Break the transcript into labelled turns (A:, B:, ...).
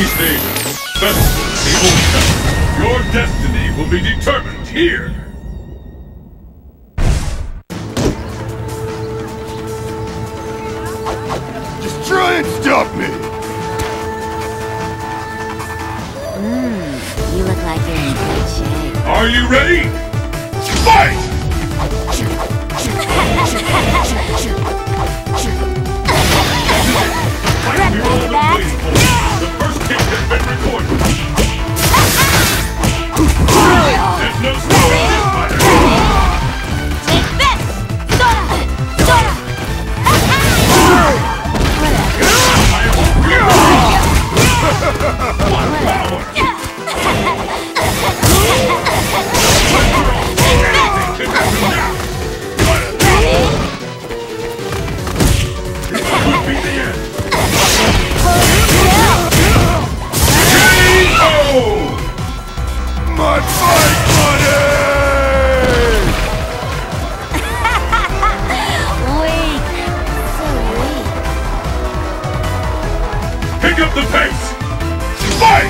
A: East Asia, west the ocean. Your destiny will be determined here.
B: Just try and stop me!
C: Mmm, you look like you're in good shape.
A: Are you ready? Fight! Ready,
B: that.
A: the pace! Fight!